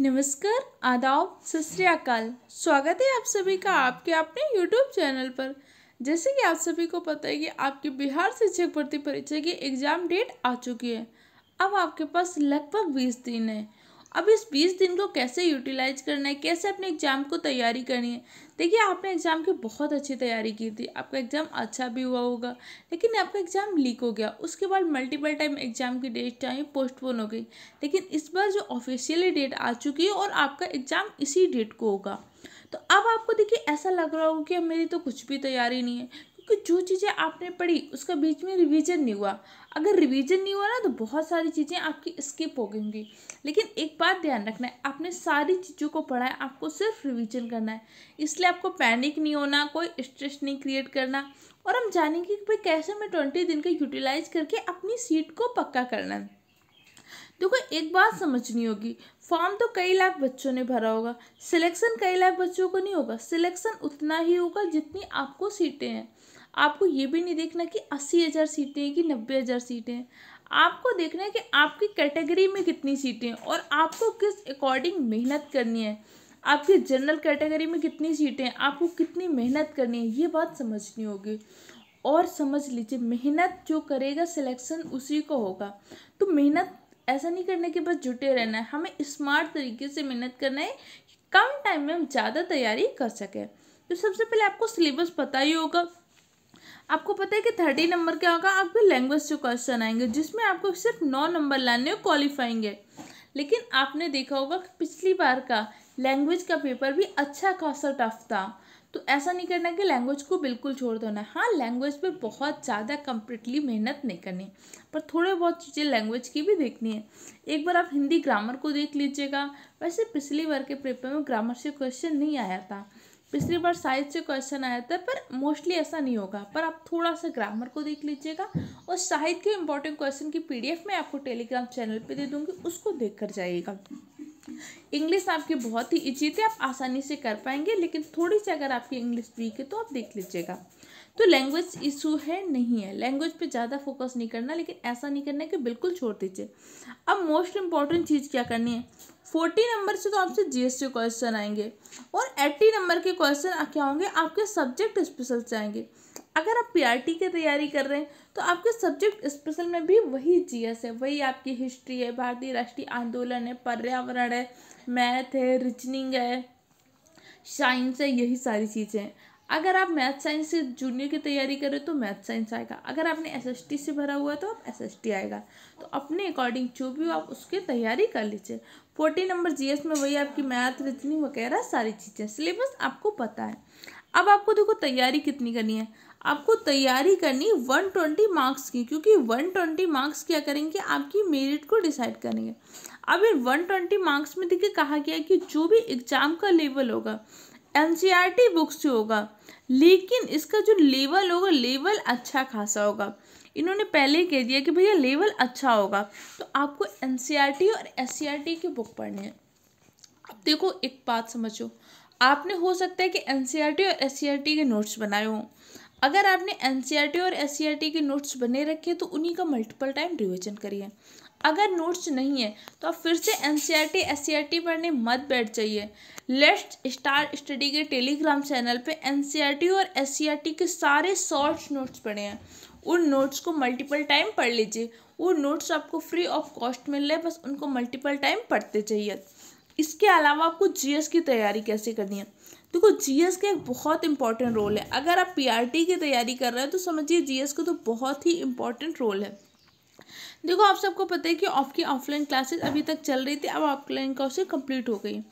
नमस्कार, आदाब सत स्वागत है आप सभी का आपके अपने यूट्यूब चैनल पर। जैसे कि आप सभी को पता है कि आपकी बिहार शिक्षक भर्ती परीक्षा की एग्ज़ाम डेट आ चुकी है। अब आपके पास लगभग बीस दिन है। अब इस बीस दिन को कैसे यूटिलाइज करना है? कैसे अपने एग्ज़ाम को तैयारी करनी है? देखिए, आपने एग्ज़ाम की बहुत अच्छी तैयारी की थी। आपका एग्ज़ाम अच्छा भी हुआ होगा, लेकिन आपका एग्ज़ाम लीक हो गया। उसके बाद मल्टीपल टाइम एग्ज़ाम की डेट टाइम पोस्टपोन हो गई। लेकिन इस बार जो ऑफिशियली डेट आ चुकी है और आपका एग्ज़ाम इसी डेट को होगा। तो अब आपको देखिए, ऐसा लग रहा होगा कि मेरी तो कुछ भी तैयारी नहीं है। क्योंकि जो चीज़ें आपने पढ़ी, उसका बीच में रिवीजन नहीं हुआ। अगर रिवीजन नहीं हुआ ना तो बहुत सारी चीज़ें आपकी स्किप हो गई होंगी। लेकिन एक बात ध्यान रखना है, आपने सारी चीज़ों को पढ़ा है, आपको सिर्फ़ रिवीजन करना है। इसलिए आपको पैनिक नहीं होना, कोई स्ट्रेस नहीं क्रिएट करना। और हम जानेंगे कि भाई कैसे हमें ट्वेंटी दिन का यूटिलाइज करके अपनी सीट को पक्का करना है। देखो, एक बात समझनी होगी फॉर्म तो कई लाख बच्चों ने भरा होगा सिलेक्शन कई लाख बच्चों को नहीं होगा। सिलेक्शन उतना ही होगा जितनी आपको सीटें हैं। आपको ये भी नहीं देखना कि अस्सी हज़ार सीटें हैं कि नब्बे हज़ार सीटें हैं। आपको देखना है कि आपकी कैटेगरी में कितनी सीटें हैं और आपको किस अकॉर्डिंग मेहनत करनी है। आपकी जनरल कैटेगरी में कितनी सीटें हैं, आपको कितनी मेहनत करनी है, ये बात समझनी होगी। और समझ लीजिए, मेहनत जो करेगा, सिलेक्शन उसी को होगा। तो मेहनत ऐसा नहीं करने के बस जुटे रहना है। हमें स्मार्ट तरीके से मेहनत करना है कम टाइम में हम ज़्यादा तैयारी कर सकें। तो सबसे पहले आपको सिलेबस पता ही होगा। आपको पता है कि थर्टी नंबर क्या होगा? आपके लैंग्वेज से क्वेश्चन आएँगे, जिसमें आपको सिर्फ़ नौ नंबर लाने क्वालिफाइंग है। लेकिन आपने देखा होगा कि पिछली बार का लैंग्वेज का पेपर भी अच्छा खासा टफ था। तो ऐसा नहीं करना कि लैंग्वेज को बिल्कुल छोड़ देना। हाँ लैंग्वेज पे बहुत ज़्यादा कम्प्लीटली मेहनत नहीं करनी। पर थोड़े बहुत चीज़ें लैंग्वेज की भी देखनी है। एक बार आप हिंदी ग्रामर को देख लीजिएगा। वैसे पिछली बार के पेपर में ग्रामर से क्वेश्चन नहीं आया था। पिछली बार साइज़ से क्वेश्चन आया था, पर मोस्टली ऐसा नहीं होगा। पर आप थोड़ा सा ग्रामर को देख लीजिएगा और साहित्य के इंपॉर्टेंट क्वेश्चन की पीडीएफ मैं आपको टेलीग्राम चैनल पे दे दूँगी, उसको देख कर जाइएगा। इंग्लिश आपकी बहुत ही इजी थी, आप आसानी से कर पाएँगे, लेकिन थोड़ी सी अगर आपकी इंग्लिश वीक है तो आप देख लीजिएगा। तो लैंग्वेज इशू है, नहीं है। लैंग्वेज पे ज़्यादा फोकस नहीं करना, लेकिन ऐसा नहीं करना है कि बिल्कुल छोड़ दीजिए। अब मोस्ट इंपॉर्टेंट चीज़ क्या करनी है? फोर्टी नंबर से तो आपसे जीएसटी क्वेश्चन आएँगे और एट्टी नंबर के क्वेश्चन क्या होंगे? आपके सब्जेक्ट स्पेशल से आएँगे। अगर आप पीआरटी की तैयारी कर रहे हैं तो आपके सब्जेक्ट स्पेशल में भी वही जीएस है, वही आपकी हिस्ट्री है। भारतीय राष्ट्रीय आंदोलन है, पर्यावरण है मैथ है रीजनिंग है साइंस है, यही सारी चीज़ें हैं। अगर आप मैथ साइंस से जूनियर की तैयारी करें तो मैथ साइंस आएगा। अगर आपने एसएसटी से भरा हुआ है तो आप एसएसटी आएगा। तो अपने अकॉर्डिंग जो भी आप उसकी तैयारी कर लीजिए। फोर्टी नंबर जीएस में वही आपकी मैथ रीजनिंग वगैरह सारी चीज़ें। सिलेबस आपको पता है। अब आपको देखो तैयारी कितनी करनी है। आपको तैयारी करनी वन ट्वेंटी मार्क्स की, क्योंकि वन ट्वेंटी मार्क्स क्या करेंगे? आपकी मेरिट को डिसाइड करेंगे। अब इन वन ट्वेंटी मार्क्स में देखिए कहा गया कि जो भी एग्ज़ाम का लेवल होगा एन बुक्स से होगा लेकिन इसका जो लेवल होगा, लेवल अच्छा खासा होगा। इन्होंने पहले कह दिया कि भैया लेवल अच्छा होगा। तो आपको एन और एस की बुक पढ़नी है। अब देखो, एक बात समझो। आपने, हो सकता है कि एन और एस के नोट्स बनाए हों। अगर आपने एन और एस के नोट्स बने रखे तो उन्हीं का मल्टीपल टाइम रिविजन करिए। अगर नोट्स नहीं है तो आप फिर से N C R T S C R T पढ़ने मत बैठ जाइए। लेट्स स्टार स्टडी के टेलीग्राम चैनल पे एन सी आर टी और एस सी आर टी के सारे शॉर्ट नोट्स पढ़े हैं। उन नोट्स को मल्टीपल टाइम पढ़ लीजिए। वो नोट्स आपको फ्री ऑफ़ कॉस्ट मिल रहे हैं, बस उनको मल्टीपल टाइम पढ़ते चाहिए इसके अलावा आपको जीएस की तैयारी कैसे करनी है? देखो जीएस का एक बहुत इंपॉर्टेंट रोल है। अगर आप पीआरटी की तैयारी कर रहे हैं तो समझिए जीएस का तो बहुत ही इंपॉर्टेंट रोल है। देखो, आप सबको पता है कि की ऑफलाइन क्लासेस अभी तक चल रही थी, अब ऑफलाइन क्लासेस कंप्लीट हो गई।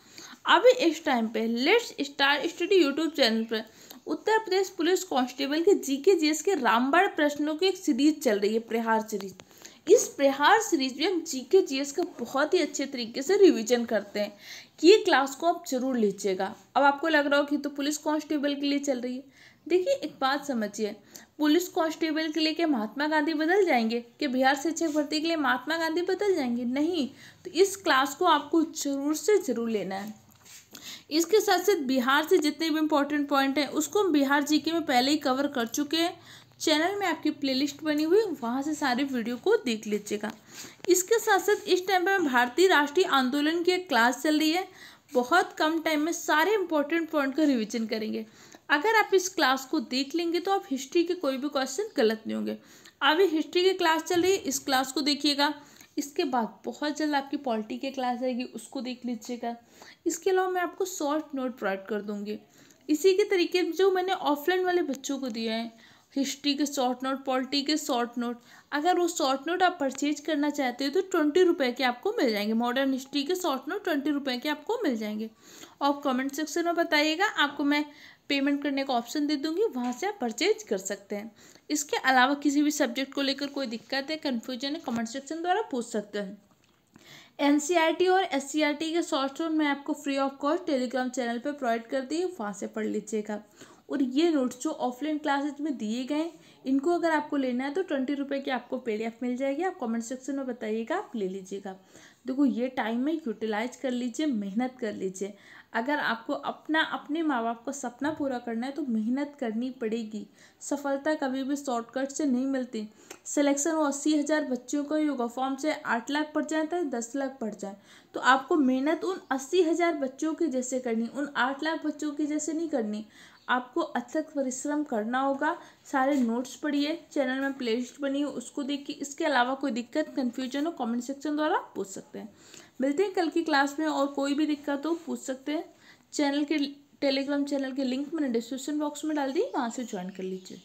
अभी इस टाइम पे let's star study YouTube channel पर। उत्तर प्रदेश पुलिस कांस्टेबल के जीके जीएस के रामबाड़ प्रश्नों की एक सीरीज़ चल रही है, प्रहार सीरीज़ इस प्रहार सीरीज़ में हम जी जीके जीएस का बहुत ही अच्छे तरीके से रिवीजन करते हैं। कि ये क्लास को आप ज़रूर लीजिएगा। अब आपको लग रहा हो कि तो पुलिस कांस्टेबल के लिए चल रही है। देखिए, एक बात समझिए। पुलिस कांस्टेबल के लिए क्या महात्मा गांधी बदल जाएँगे? कि बिहार शिक्षक भर्ती के लिए महात्मा गांधी बदल जाएँगे? नहीं। तो इस क्लास को आपको ज़रूर से ज़रूर लेना है। इसके साथ साथ बिहार से जितने भी इम्पोर्टेंट पॉइंट हैं, उसको हम बिहार जी के में पहले ही कवर कर चुके हैं। चैनल में आपकी प्लेलिस्ट बनी हुई, वहाँ से सारे वीडियो को देख लीजिएगा। इसके साथ साथ इस टाइम पर भारतीय राष्ट्रीय आंदोलन की एक क्लास चल रही है। बहुत कम टाइम में सारे इंपॉर्टेंट पॉइंट का रिविजन करेंगे। अगर आप इस क्लास को देख लेंगे तो आप हिस्ट्री के कोई भी क्वेश्चन गलत नहीं होंगे। अभी हिस्ट्री की क्लास चल रही है, इस क्लास को देखिएगा। इसके बाद बहुत जल्द आपकी पॉलिटी की क्लास आएगी, उसको देख लीजिएगा। इसके अलावा मैं आपको शॉर्ट नोट प्रोवाइड कर दूँगी। इसी के तरीके जो मैंने ऑफलाइन वाले बच्चों को दिए हैं। हिस्ट्री के शॉर्ट नोट पॉलिटी के शॉर्ट नोट अगर वो शॉर्ट नोट आप परचेज करना चाहते हो तो ट्वेंटी रुपये के आपको मिल जाएँगे। मॉडर्न हिस्ट्री के शॉर्ट नोट ट्वेंटी रुपये के आपको मिल जाएँगे। और कमेंट सेक्शन में बताइएगा, आपको मैं पेमेंट करने का ऑप्शन दे दूँगी, वहाँ से आप परचेज कर सकते हैं। इसके अलावा किसी भी सब्जेक्ट को लेकर कोई दिक्कत है कन्फ्यूज़न है कमेंट सेक्शन द्वारा पूछ सकते हैं। एन e और एस e के शॉर्ट नोट मैं आपको free of cost Telegram channel पर प्रोवाइड कर दी वहाँ से पढ़ लीजिएगा। और ये नोट्स जो ऑफलाइन क्लासेज में दिए गए इनको अगर आपको लेना है तो ट्वेंटी रुपये की आपको पीडीएफ मिल जाएगी। आप कमेंट सेक्शन में बताइएगा, आप ले लीजिएगा। देखो, ये टाइम में यूटिलाइज कर लीजिए, मेहनत कर लीजिए। अगर आपको अपना, अपने माँ बाप का सपना पूरा करना है तो मेहनत करनी पड़ेगी। सफलता कभी भी शॉर्टकट से नहीं मिलती। सिलेक्शन वो अस्सी हज़ार बच्चों का योगा फॉर्म से आठ लाख पड़ जाए तो दस लाख पड़ जाए। तो आपको मेहनत उन अस्सी हज़ार बच्चों की जैसे करनी, उन आठ लाख बच्चों की जैसे नहीं करनी। आपको अथक परिश्रम करना होगा। सारे नोट्स पढ़िए चैनल में प्लेलिस्ट बनी हो, उसको देखिए। इसके अलावा कोई दिक्कत कन्फ्यूज़न हो कमेंट सेक्शन द्वारा पूछ सकते हैं। मिलते हैं कल की क्लास में, और कोई भी दिक्कत हो, पूछ सकते हैं। चैनल के टेलीग्राम चैनल के लिंक मैंने डिस्क्रिप्शन बॉक्स में डाल दी, वहाँ से ज्वाइन कर लीजिए।